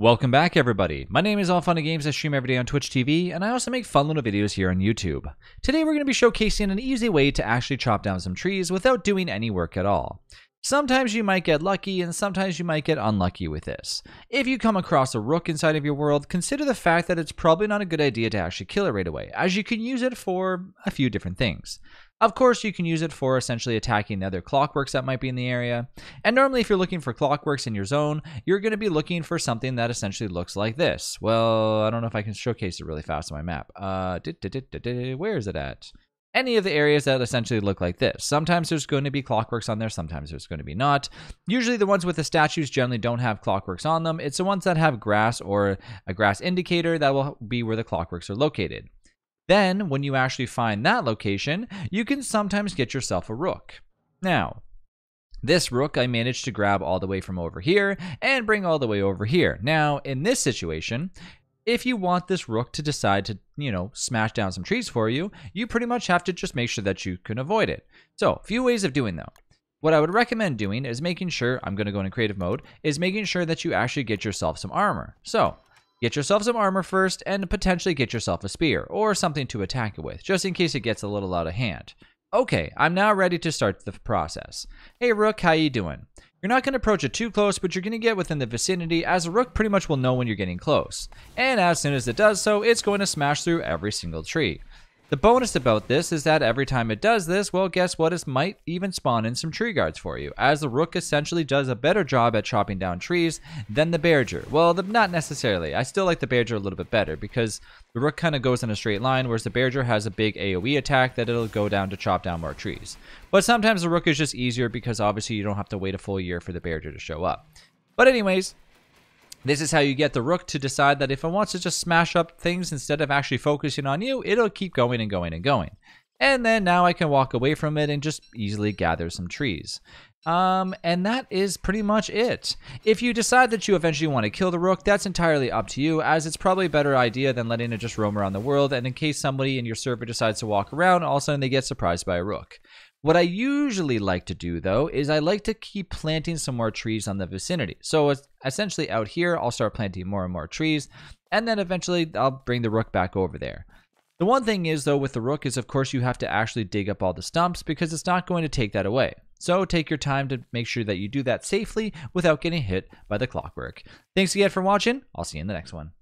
Welcome back, everybody. My name is All Fun Games. I stream every day on Twitch TV, and I also make fun little videos here on YouTube. Today, we're going to be showcasing an easy way to actually chop down some trees without doing any work at all. Sometimes you might get lucky, and sometimes you might get unlucky with this. If you come across a rook inside of your world, consider the fact that it's probably not a good idea to actually kill it right away, as you can use it for a few different things. Of course, you can use it for essentially attacking the other clockworks that might be in the area. And normally, if you're looking for clockworks in your zone, you're going to be looking for something that essentially looks like this. Well, I don't know if I can showcase it really fast on my map. Uh, where is it at? Any of the areas that essentially look like this. Sometimes there's going to be clockworks on there, sometimes there's going to be not. Usually, the ones with the statues generally don't have clockworks on them. It's the ones that have grass or a grass indicator that will be where the clockworks are located. Then, when you actually find that location, you can sometimes get yourself a rook. Now, this rook I managed to grab all the way from over here and bring all the way over here. Now, in this situation, if you want this rook to decide to, you know, smash down some trees for you, you pretty much have to just make sure that you can avoid it. So, a few ways of doing though. What I would recommend doing is making sure, I'm going to go into creative mode, is making sure that you actually get yourself some armor. So, Get yourself some armor first and potentially get yourself a spear or something to attack it with, just in case it gets a little out of hand. Okay, I'm now ready to start the process. Hey Rook, how you doing? You're not going to approach it too close, but you're going to get within the vicinity as a Rook pretty much will know when you're getting close. And as soon as it does so, it's going to smash through every single tree. The bonus about this is that every time it does this, well, guess what? It might even spawn in some tree guards for you, as the Rook essentially does a better job at chopping down trees than the Bearger. Well, the, not necessarily. I still like the Bearger a little bit better because the Rook kind of goes in a straight line, whereas the Bearger has a big AoE attack that it'll go down to chop down more trees. But sometimes the Rook is just easier because obviously you don't have to wait a full year for the Bearger to show up. But anyways, this is how you get the rook to decide that if it wants to just smash up things instead of actually focusing on you, it'll keep going and going and going. And then now I can walk away from it and just easily gather some trees. Um, and that is pretty much it. If you decide that you eventually want to kill the rook, that's entirely up to you, as it's probably a better idea than letting it just roam around the world, and in case somebody in your server decides to walk around, all of a sudden they get surprised by a rook. What I usually like to do though is I like to keep planting some more trees on the vicinity. So essentially out here, I'll start planting more and more trees, and then eventually I'll bring the rook back over there. The one thing is though with the rook is of course you have to actually dig up all the stumps because it's not going to take that away. So take your time to make sure that you do that safely without getting hit by the clockwork. Thanks again for watching. I'll see you in the next one.